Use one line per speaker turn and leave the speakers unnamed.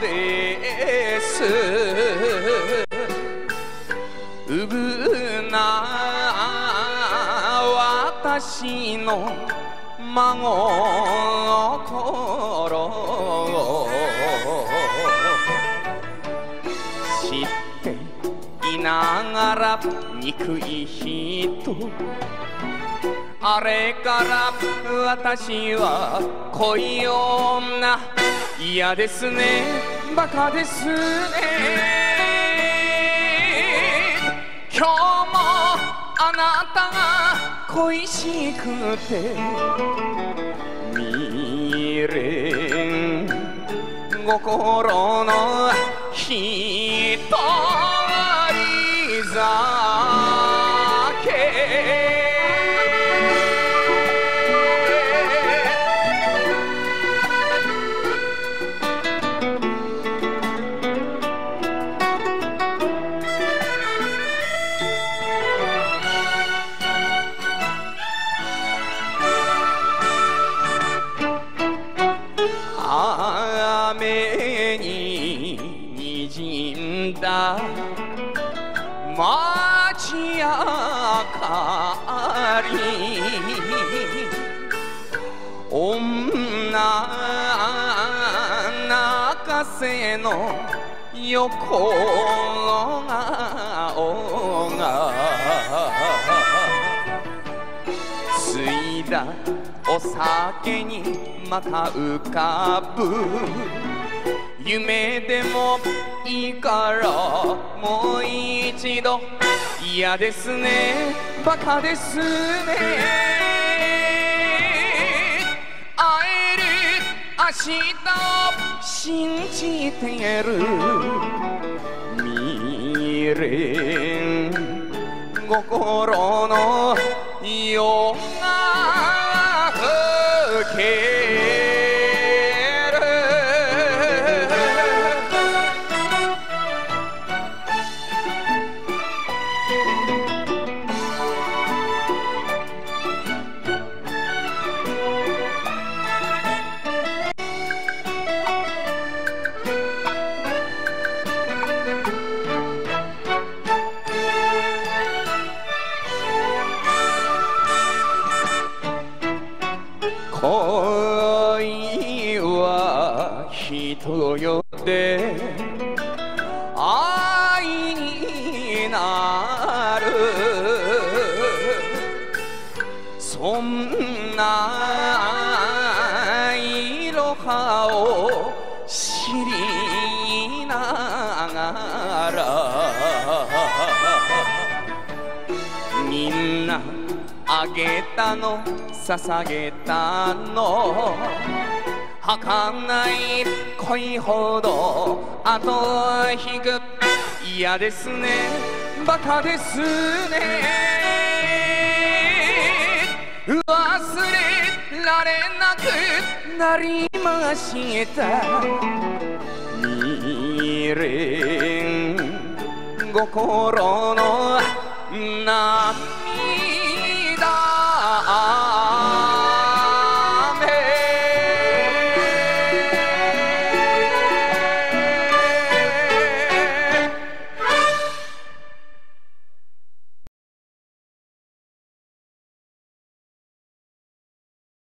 ですうぶな私の孫心を知っていながら憎い人あれから私は恋女嫌ですね。バカですね。今日もあなたが恋しくて未練心の一人酒ににじんだ。街明かり女泣かせの横顔が。ついだお酒にまた浮かぶ。夢でもいいからもう一度。嫌ですね。バカですね。会える明日を信じてる。未練心の夜が更け恋は人よって愛になる。そんないろはをあげたの捧げたの。儚い恋ほど後引く。嫌ですね。バカですね。忘れられなくなりました。未練。心の涙